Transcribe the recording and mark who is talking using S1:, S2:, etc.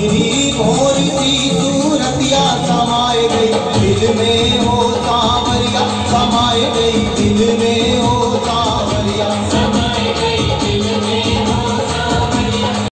S1: तेरी भोरी सी सूरतिया समाए गई। दिल में हो सांवरिया समाए गई।